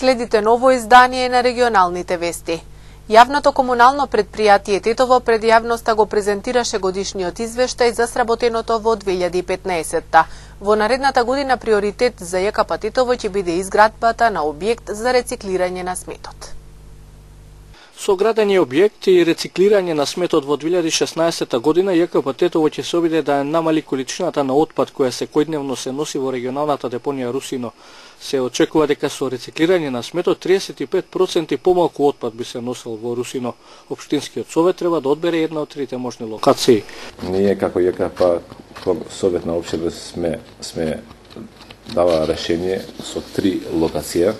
Следите ново издание на регионалните вести. Јавното комунално предпријатие Тетово пред јавноста го презентираше годишниот извештај за сработеното во 2015-та. Во наредната година приоритет за ЈКП Тетово ќе биде изградбата на објект за рециклирање на сметот. Соградени објекти и рециклирање на сметот во 2016 година ЈКП Тетово ќе се обиде да намали количината на отпад која секојдневно се носи во регионалната депонија Русино. Се очекува дека со рециклирање на сметот 35% помалку отпад би се носел во Русино. Општинскиот совет треба да одбере една од трите можни локации. Ние како ЈКП совет на општина сме сме дава решение со три локација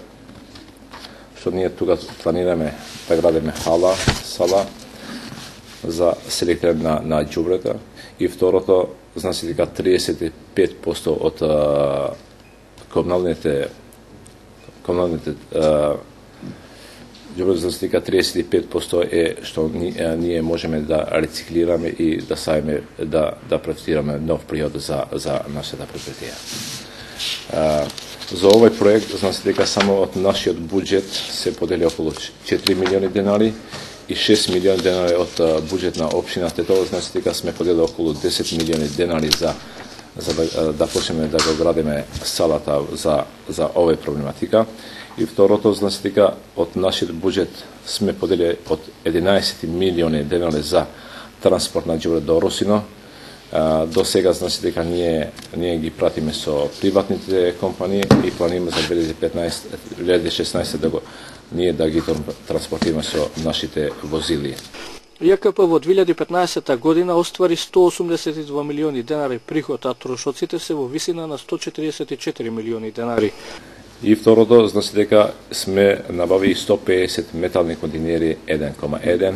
што ние тука планираме да градиме хала, сала за селектирање на, на ѓубрета и второто, значи дека 35% од а, комуналните комуналните ѓубрета значи дека 35% е што ние, ние можеме да рециклираме и да сајме да да профитираме нов приход за за нашата предпријатие. За овој проект, знаете дека само од нашиот буџет се подели околу 4 милиони денари и 6 милиони денари од буџет на општината. Тоа значи дека сме подели околу 10 милиони денари за за да, да почнеме да го градиме салата за за овој проблематика. И второто, значи дека од нашиот буџет сме подели од 11 милиони денари за транспорт на ѓубре до Росино, до сега значи дека ние ние ги пратиме со приватните компании и планираме за 2015 2016 да го ние да ги транспортираме со нашите возили. ЈКП во 2015 година оствари 182 милиони денари приход, а трошоците се во висина на 144 милиони денари. И второто, значи дека сме набави 150 метални контейнери 1,1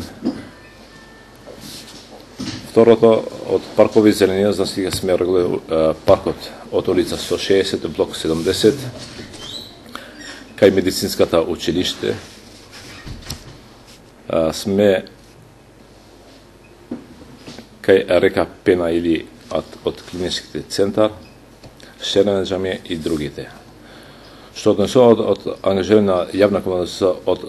Второто, од паркови зеленија, значи дека сме регуле паркот од улица 160 блок 70, кај медицинската училиште. Сме кај река Пена или од, од клиничките центар, Шерена джамија и другите. Што однесува од, од ангажирање на јавна команда од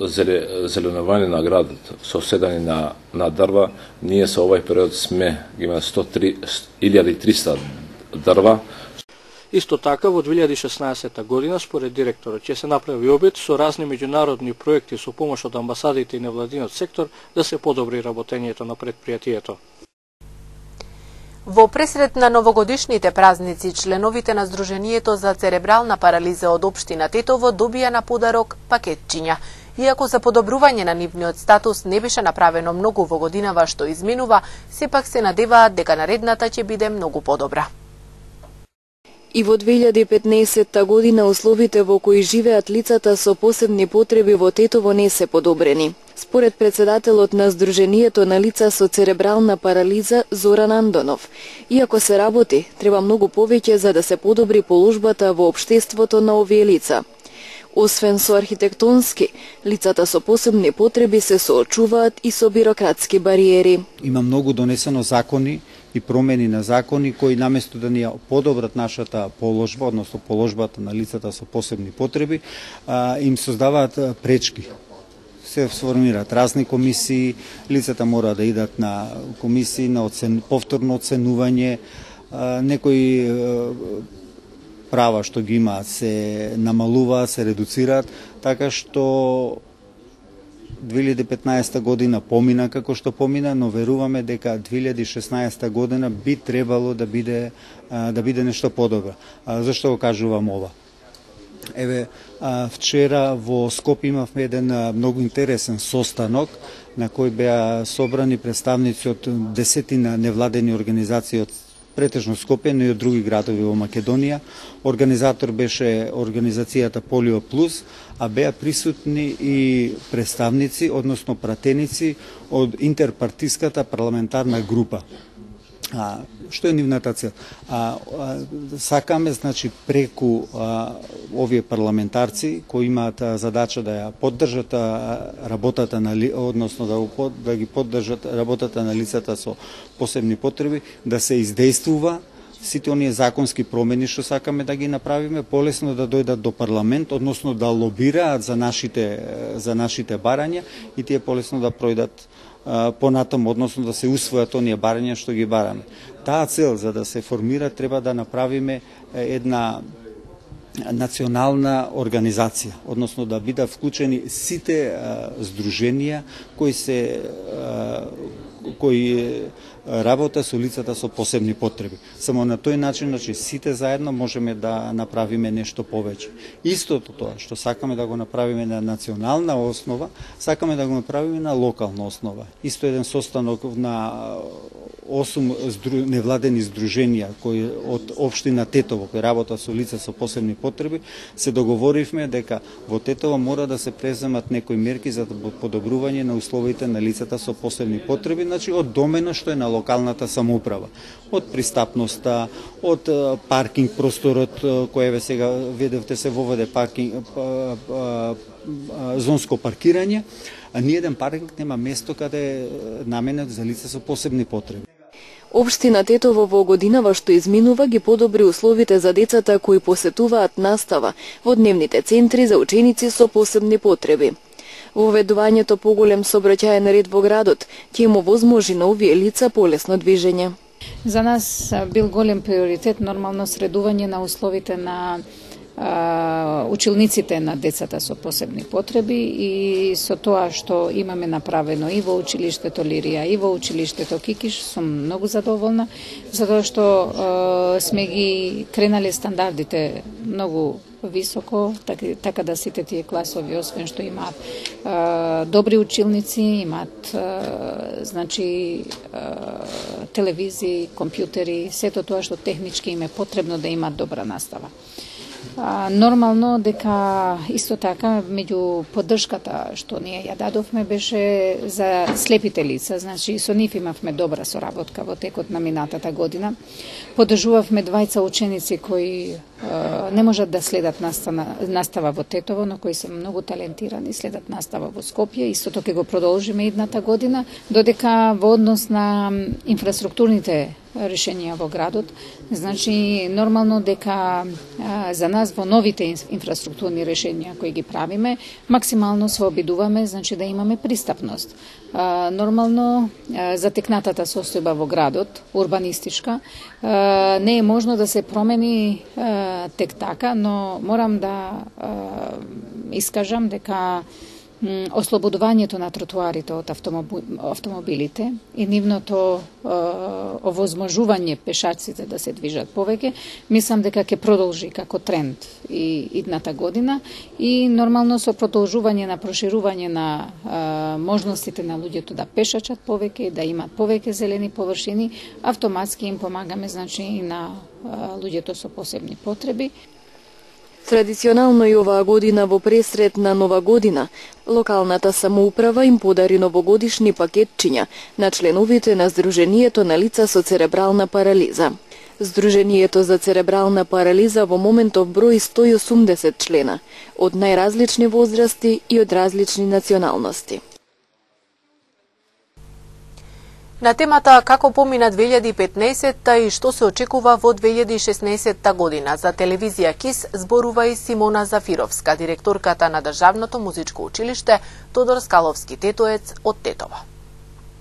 зеленување на градот со седање на, на дрва, ние со овај период сме има 103.300 дрва. Исто така, во 2016 година, според директорот, ќе се направи обид со разни меѓународни проекти со помош од амбасадите и невладинот сектор да се подобри работењето на предпријатието. Во пресред на новогодишните празници, членовите на Сдруженијето за церебрална парализа од Обштина Тетово добија на подарок пакетчиња. Иако за подобрување на нивниот статус не беше направено многу во годинава што изминува, сепак се надеваат дека наредната ќе биде многу подобра. И во 2015 година условите во кои живеат лицата со посебни потреби во Тетово не се подобрени. Според председателот на Сдруженијето на лица со церебрална парализа Зоран Андонов, иако се работи, треба многу повеќе за да се подобри положбата во обштеството на овие лица. Освен со архитектонски, лицата со посебни потреби се соочуваат и со бирократски бариери. Има многу донесено закони и промени на закони кои наместо да ни подобрат нашата положба, односно положбата на лицата со посебни потреби, им создаваат пречки. Се сформираат разни комисии, лицата мора да идат на комисии на оцен, повторно оценување, некои права што ги имаат се намалуваат, се редуцираат, така што 2015 година помина како што помина, но веруваме дека 2016 година би требало да биде да биде нешто подобро. Зашто го кажувам ова? Еве, вчера во Скопје имавме еден многу интересен состанок на кој беа собрани представници од десетина невладени организации од претежно Скопје, но и од други градови во Македонија. Организатор беше организацијата Полио Плюс, а беа присутни и представници, односно пратеници од интерпартиската парламентарна група. А, што е нивната цел? А, а, сакаме, значи, преку а, овие парламентарци кои имаат а, задача да ја поддржат а, работата на ли, односно да, да ги поддржат работата на лицата со посебни потреби, да се издействува сите оние законски промени што сакаме да ги направиме, полесно да дојдат до парламент, односно да лобираат за нашите за нашите барања и тие полесно да пројдат понатам, односно да се усвојат оние барања што ги бараме. Таа цел за да се формира треба да направиме една национална организација, односно да бидат вклучени сите а, здруженија кои се а, кои работа со лицата со посебни потреби. Само на тој начин, значи, сите заедно можеме да направиме нешто повеќе. Истото тоа што сакаме да го направиме на национална основа, сакаме да го направиме на локална основа. Исто еден состанок на осум невладени здруженија кои од општина Тетово кои работа со лица со посебни потреби, се договоривме дека во Тетово мора да се преземат некои мерки за подобрување на условите на лицата со посебни потреби, значи од домено што е на локалната самоуправа. Од пристапноста, од паркинг просторот кој еве сега видевте се воведе паркинг па, зонско паркирање, а ни еден паркинг нема место каде е наменет за лица со посебни потреби. Општина Тетово во годинава што изминува ги подобри условите за децата кои посетуваат настава во дневните центри за ученици со посебни потреби. Воведувањето поголем сообраќаен ред во градот ќе му возможи на овие лица полесно движење. За нас бил голем приоритет нормално средување на условите на училниците на децата со посебни потреби и со тоа што имаме направено и во училиштето Лирија и во училиштето Кикиш сум многу задоволна затоа што сме ги кренале стандардите многу високо, така, така да сите тие класови, освен што имаат е, добри училници, имаат е, значи е, телевизии, компјутери, сето тоа што технички им е потребно да имаат добра настава. А, нормално дека исто така меѓу поддршката што ние ја дадовме беше за слепите лица, значи со нив имавме добра соработка во текот на минатата година. Подржувавме двајца ученици кои не можат да следат настава, настава во Тетово, но кои се многу талентирани, следат настава во Скопје. Истото ќе го продолжиме идната година, додека во однос на инфраструктурните решенија во градот. Значи, нормално дека а, за нас во новите инфраструктурни решенија кои ги правиме, максимално се обидуваме значи да имаме пристапност. А, нормално а, затекнатата состојба во градот, урбанистичка, а, не е можно да се промени а, тек така, но морам да искажам дека ослободувањето на тротуарите од автомобилите и нивното овозможување пешаците да се движат повеќе, мислам дека ќе продолжи како тренд и идната година и нормално со продолжување на проширување на можностите на луѓето да пешачат повеќе, да имат повеќе зелени површини, автоматски им помагаме значи и на луѓето со посебни потреби. Традиционално и оваа година во пресрет на Нова година, локалната самоуправа им подари новогодишни пакетчиња на членовите на Сдруженијето на лица со церебрална парализа. Сдруженијето за церебрална парализа во моментов број 180 члена, од најразлични возрасти и од различни националности. На темата како помина 2015 и што се очекува во 2016 година? за телевизија КИС зборува и Симона Зафировска, директорката на Државното музичко училиште Тодор Скаловски Тетоец од тетова.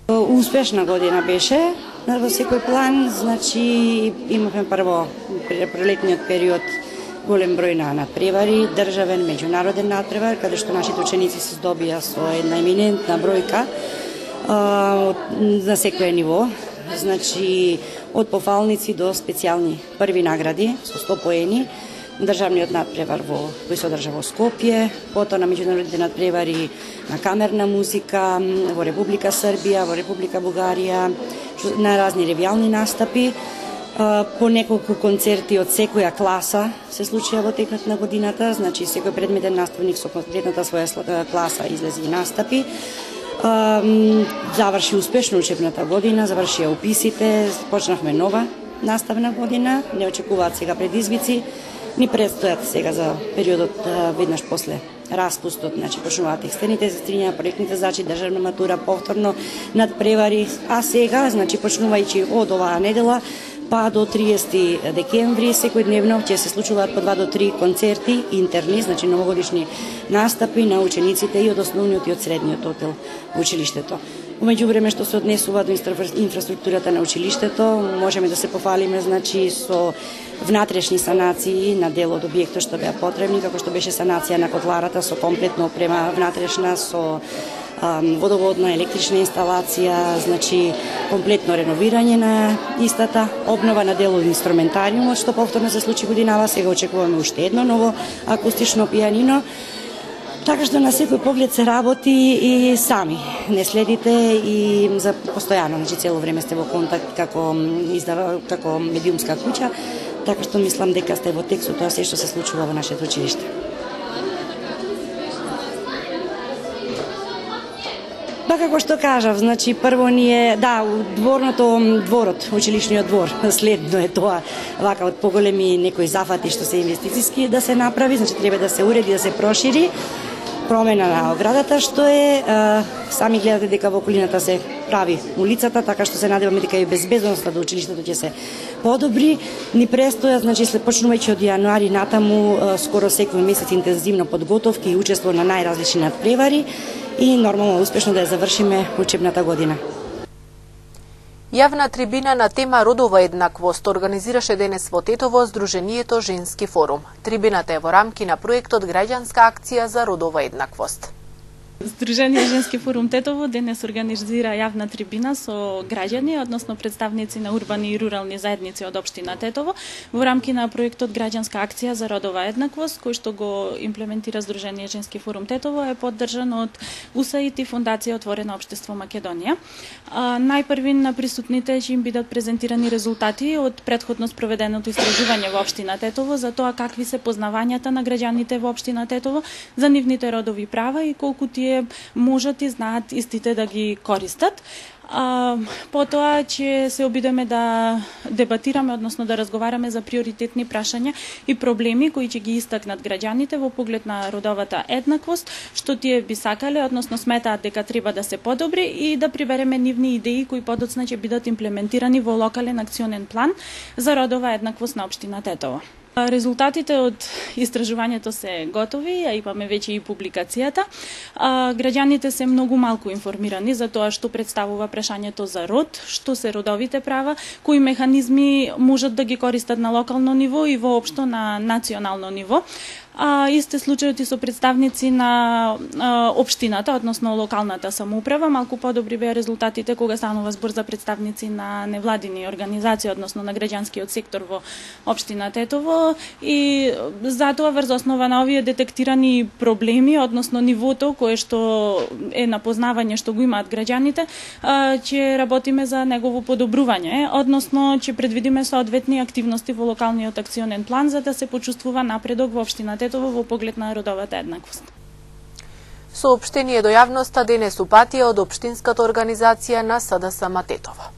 Успешна година беше. Во секој план, значи имавме прво прелетниот период голем број на надпревари, државен, меѓународен надпревар, каде што нашите ученици се здобија со една еминентна бројка на секое ниво, значи од пофалници до специјални први награди со 100 поени, државниот надпревар во кој се одржа во Скопје, потоа на меѓународните надпревари на камерна музика во Република Србија, во Република Бугарија, на разни ревијални настапи, по неколку концерти од секоја класа се случија во текот на годината, значи секој предметен наставник со конкретната своја класа излези и настапи заврши успешно учебната година, заврши ја уписите, почнавме нова наставна година, не очекуваат сега предизвици, ни предстојат сега за периодот веднаш после распустот, значи почнуваат екстерните застриња, проектните зачи, државна матура, повторно над превари, а сега, значи почнувајќи од оваа недела, па до 30 декември секојдневно ќе се случуваат по 2 до 3 концерти интерни, значи новогодишни настапи на учениците и од основниот и од средниот отдел училиштето. Умеѓу време што се однесува до инфраструктурата на училиштето, можеме да се пофалиме значи со внатрешни санации на дел од објектот што беа потребни, како што беше санација на котларата со комплетно опрема внатрешна со водоводна, електрична инсталација, значи комплетно реновирање на истата, обнова на дел од инструментариумот, што повторно се случи годинава, сега очекуваме уште едно ново акустично пијанино, Така што да на секој поглед се работи и сами. Не следите и за постојано, значи цело време сте во контакт како издава како медиумска куќа, така што мислам дека сте во текст тоа се што се случува во нашето училиште. Па како што кажав, значи прво ние, да, дворното, дворот, училишниот двор, следно е тоа, вака од поголеми некои зафати што се инвестициски да се направи, значи треба да се уреди, да се прошири, промена на оградата што е, сами гледате дека во околината се прави улицата, така што се надеваме дека и безбедноста до училиштето ќе се подобри. Ни престоја, значи след почнувајќи од јануари натаму скоро секој месец интензивно подготовки и учество на најразлични надпревари и нормално успешно да ја завршиме учебната година. Јавна трибина на тема родова еднаквост организираше денес во Тетово Сдруженијето Женски форум. Трибината е во рамки на проектот Граѓанска акција за родова еднаквост. Сдружение Женски форум Тетово денес организира јавна трибина со граѓани, односно представници на урбани и рурални заедници од општина Тетово во рамки на проектот Граѓанска акција за родова еднаквост, кој што го имплементира Сдружение Женски форум Тетово е поддржан од УСАИТ и Фондација Отворено општество Македонија. А, најпрви на присутните ќе им бидат презентирани резултати од предходно спроведеното истражување во општина Тетово за тоа какви се познавањата на граѓаните во општина Тетово за нивните родови права и колку тие тие можат и знаат истите да ги користат. А, потоа ќе се обидеме да дебатираме, односно да разговараме за приоритетни прашања и проблеми кои ќе ги истакнат граѓаните во поглед на родовата еднаквост, што тие би сакале, односно сметаат дека треба да се подобри и да прибереме нивни идеи кои подоцна ќе бидат имплементирани во локален акционен план за родова еднаквост на општина Тетово. Резултатите од истражувањето се готови, а имаме веќе и публикацијата. А, граѓаните се многу малку информирани за тоа што представува прашањето за род, што се родовите права, кои механизми можат да ги користат на локално ниво и воопшто на национално ниво а исте случајот и со представници на а, општината, односно локалната самоуправа. Малку подобри беа резултатите кога станува збор за представници на невладини организации, односно на граѓанскиот сектор во општина Тетово и затоа врз основа на овие детектирани проблеми, односно нивото кое што е на познавање што го имаат граѓаните, ќе работиме за негово подобрување, односно ќе предвидиме соодветни активности во локалниот акционен план за да се почувствува напредок во општината. Тетово во поглед на родовата еднаквост. Сообштение до јавноста денес упатија од Обштинската организација на СДС Матетово.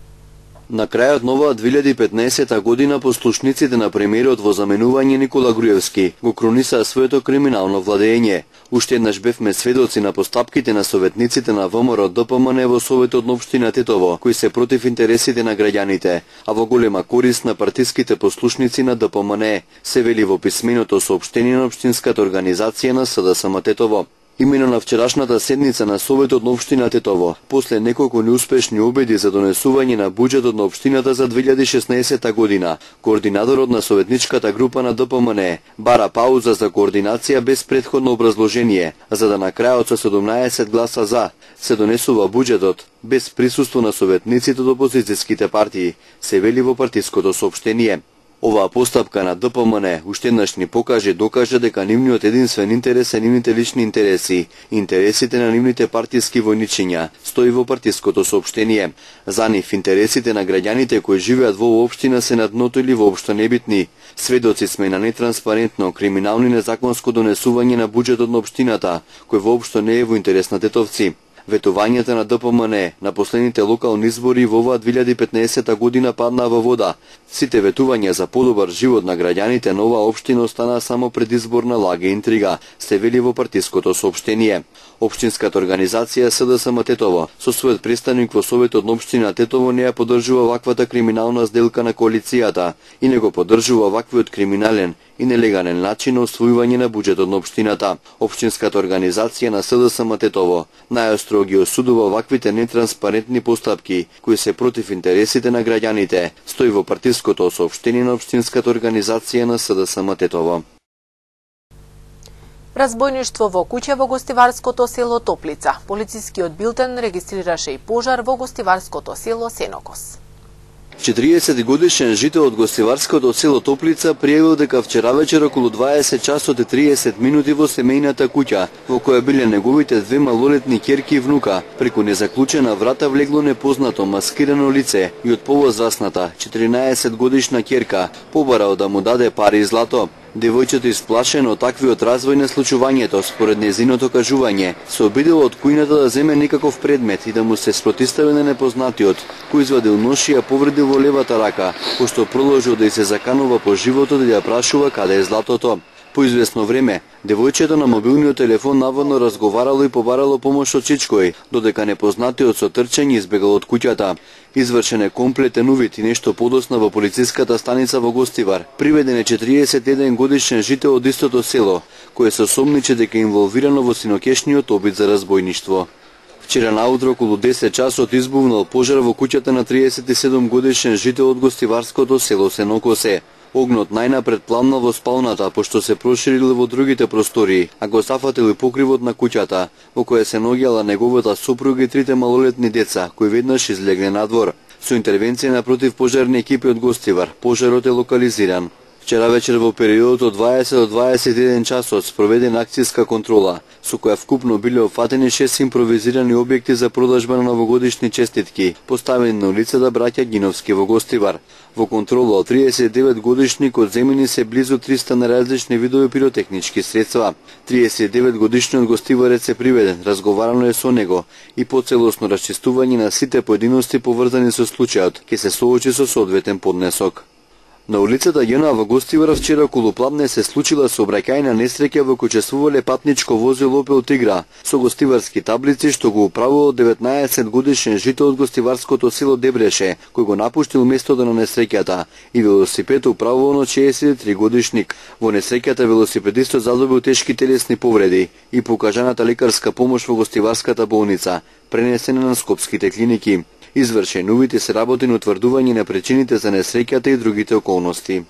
На крајот на оваа 2015 година послушниците на премиерот во заменување Никола Груевски го кронисаа своето криминално владење. Уште еднаш бевме сведоци на постапките на советниците на ВМРО ДПМН во Советот на Обштина Тетово, кои се против интересите на граѓаните, а во голема корист на партиските послушници на ДПМН, се вели во писменото сообштение на Обштинската организација на СДСМ Тетово. Имено на вчерашната седница на Советот на Обштина Тетово, после неколку неуспешни убеди за донесување на буџетот на Обштината за 2016 година, координаторот на Советничката група на ДПМН бара пауза за координација без предходно образложение, за да на крајот со 17 гласа за се донесува буџетот без присуство на советниците од опозицијските партии, се вели во партиското сообштение. Оваа постапка на ДПМН уште еднаш ни покаже докаже дека нивниот единствен интерес е нивните лични интереси, интересите на нивните партиски војничиња, стои во партиското сообштение. За нив интересите на граѓаните кои живеат во општина се на дното или воопшто небитни. Сведоци сме на нетранспарентно, криминално и незаконско донесување на буџетот на општината, кој воопшто не е во интерес на тетовци. Ветувањето на ДПМН на последните локални избори во оваа 2015 година падна во вода. Сите ветувања за подобар живот на граѓаните на оваа општина остана само предизборна лага и интрига, се вели во партиското соопштение. Општинската организација СДСМ Тетово со својот представник во Советот на општина Тетово не ја поддржува ваквата криминална сделка на коалицијата и не го поддржува ваквиот криминален и нелегален начин на освојување на буџетот на општината. Општинската организација на СДСМ Тетово најостро ги осудува ваквите нетранспарентни постапки кои се против интересите на граѓаните, стои во партиското соопштение на општинската организација на СДСМ Тетово. Разбойништво во куќа во гостиварското село Топлица. Полицискиот билтен регистрираше и пожар во гостиварското село Сенокос. 40 годишен жител од гостиварското село Топлица пријавил дека вчера вечер околу 20 часот и 30 минути во семејната куќа, во која биле неговите две малолетни керки и внука, преку незаклучена врата влегло непознато маскирано лице и од повозрасната 14 годишна керка побарал да му даде пари и злато. Девојчето исплашено од таквиот развој на случувањето, според незиното кажување, се обидело од кујната да земе некаков предмет и да му се спротистави на непознатиот, кој извадил нож и ја повредил во левата рака, пошто продолжил да и се заканува по животот и да ја прашува каде е златото. По известно време, девојчето на мобилниот телефон наводно разговарало и побарало помош од Чичкој, додека непознатиот со трчање избегал од куќата. Извршен е комплетен увид и нешто подосна во полициската станица во Гостивар. Приведен е 41 годишен жител од истото село, кој се сомниче дека е инволвирано во синокешниот обид за разбойништво. Вчера наутро околу 10 часот избувнал пожар во куќата на 37 годишен жител од гостиварското село Сенокосе. Огнот најнапред пламнал во спалната, пошто се проширил во другите простории, а го сафатил и покривот на куќата, во која се ногела неговата супруга и трите малолетни деца, кои веднаш излегле надвор. Со интервенција на противпожарни екипи од Гостивар, пожарот е локализиран. Вчера вечер во периодот од 20 до 21 часот спроведена акцијска контрола, со која вкупно биле офатени 6 импровизирани објекти за продажба на новогодишни честитки, поставени на улицата Браќа Гиновски во Гостивар. Во контрола од 39 годишник земени се близу 300 на различни видови пиротехнички средства. 39 годишниот гостиварец се приведен, разговарано е со него и по целосно расчистување на сите поединости поврзани со случајот, ќе се соочи со соодветен поднесок. На улицата Јона во Гостивар вчера околу Плавне се случила сообраќајна несреќа во кој учествувале патничко возило Opel Тигра со гостиварски таблици што го управувал 19 годишен жител од гостиварското село Дебреше, кој го напуштил местото на несреќата и велосипед управувано 63 годишник. Во несреќата велосипедистот задобил тешки телесни повреди и покажаната лекарска помош во гостиварската болница, пренесена на скопските клиники. Извршен увид се работи на утврдување на причините за несреќата и другите околности.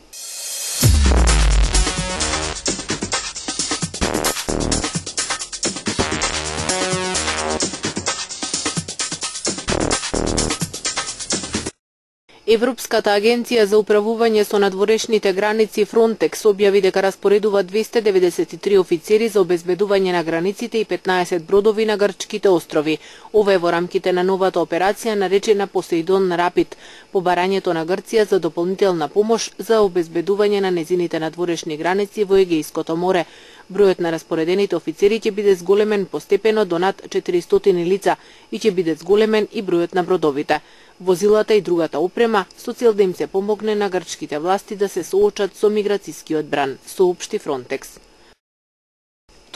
Европската агенција за управување со надворешните граници Frontex објави дека распоредува 293 офицери за обезбедување на границите и 15 бродови на грчките острови. Ова е во рамките на новата операција наречена Посейдон Рапид, побарањето на Грција за дополнителна помош за обезбедување на незините надворешни граници во Егејското море. Бројот на распоредените офицери ќе биде зголемен постепено до над 400 лица и ќе биде зголемен и бројот на бродовите возилата и другата опрема со цел да им се помогне на грчките власти да се соочат со миграцискиот бран, соопшти Фронтекс.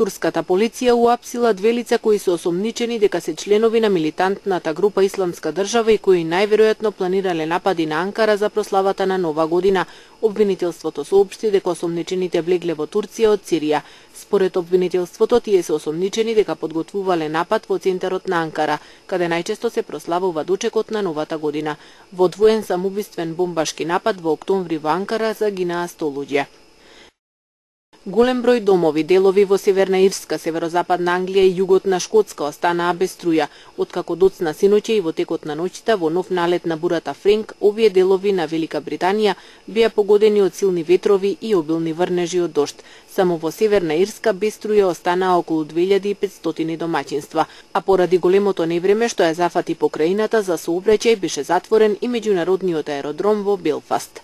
Турската полиција уапсила две лица кои се осомничени дека се членови на милитантната група Исламска држава и кои најверојатно планирале напади на Анкара за прославата на Нова година. Обвинителството соопшти дека осомничените влегле во Турција од Сирија. Според обвинителството, тие се осомничени дека подготвувале напад во центарот на Анкара, каде најчесто се прославува дочекот на новата година. Во двоен самоубиствен бомбашки напад во октомври во Анкара загинаа 100 луѓе. Голем број домови, делови во Северна Ирска, Северозападна Англија и југот на Шкотска останаа без струја. Откако доцна синоќе и во текот на ноќта во нов налет на бурата Френк, овие делови на Велика Британија беа погодени од силни ветрови и обилни врнежи од дошт. Само во Северна Ирска без струја останаа околу 2500 домаќинства, а поради големото невреме што ја зафати покраината за сообраќај беше затворен и меѓународниот аеродром во Белфаст.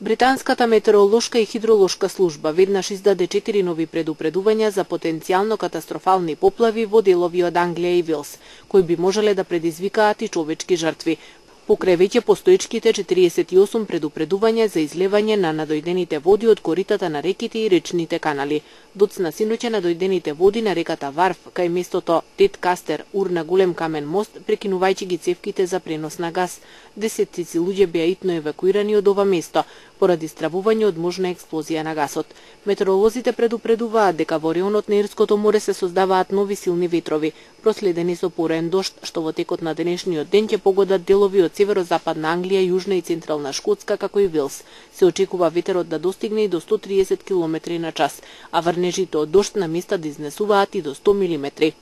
Британската метеоролошка и хидролошка служба веднаш издаде четири нови предупредувања за потенцијално катастрофални поплави во делови од Англија и Вилс, кои би можеле да предизвикаат и човечки жртви, покрај веќе постоечките 48 предупредувања за излевање на надојдените води од коритата на реките и речните канали. Доцна синоќе надојдените води на реката Варф, кај местото Тет Кастер, ур на голем камен мост, прекинувајќи ги цевките за пренос на газ. Десетици луѓе беа итно евакуирани од ова место, поради стравување од можна експлозија на гасот. Метеоролозите предупредуваат дека во регионот на Ирското море се создаваат нови силни ветрови, проследени со порен дошт, што во текот на денешниот ден ќе погодат делови од северозападна Англија, јужна и централна Шкотска, како и Вилс. Се очекува ветерот да достигне и до 130 км на час, а врнежите од дошт на места да изнесуваат и до 100 мм.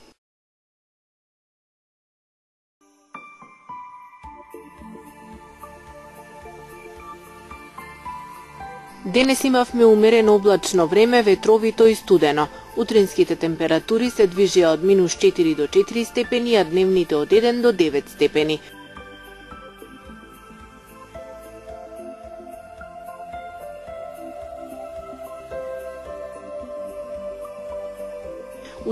Денес имавме умерено облачно време, ветровито и студено. Утринските температури се движија од минус 4 до 4 степени, а дневните од 1 до 9 степени.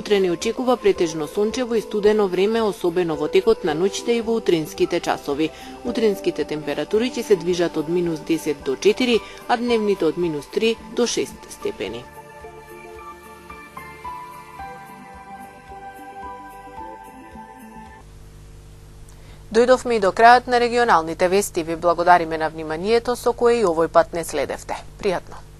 Утре ни очекува претежно сончево и студено време, особено во текот на ноќите и во утринските часови. Утринските температури ќе се движат од минус 10 до 4, а дневните од минус 3 до 6 степени. Дојдовме и до крајот на регионалните вести. Ви благодариме на вниманието со кое и овој пат не следевте. Пријатно!